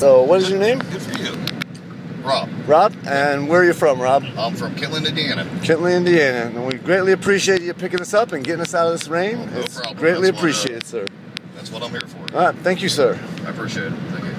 So, what is your name? Good for you. Rob, Rob. And where are you from, Rob? I'm from Kentland, Indiana. Kentland, Indiana. And we greatly appreciate you picking us up and getting us out of this rain. Oh, no it's problem. greatly uh, appreciated, sir. That's what I'm here for. All right. Thank you, sir. I appreciate it. Thank you.